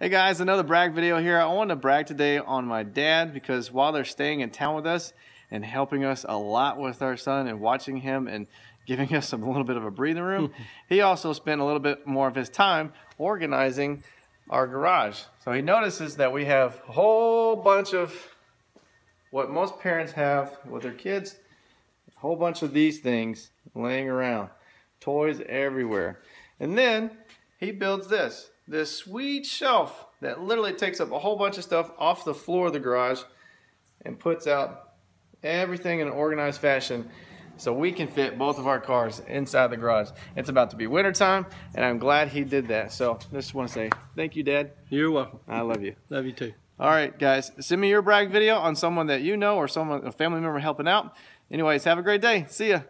Hey guys, another brag video here. I want to brag today on my dad because while they're staying in town with us and helping us a lot with our son and watching him and giving us a little bit of a breathing room, he also spent a little bit more of his time organizing our garage. So he notices that we have a whole bunch of what most parents have with their kids, a whole bunch of these things laying around, toys everywhere. And then he builds this this sweet shelf that literally takes up a whole bunch of stuff off the floor of the garage and puts out everything in an organized fashion so we can fit both of our cars inside the garage. It's about to be wintertime and I'm glad he did that. So just want to say thank you, Dad. You're welcome. I love you. Love you too. All right, guys, send me your brag video on someone that you know or someone, a family member helping out. Anyways, have a great day. See ya.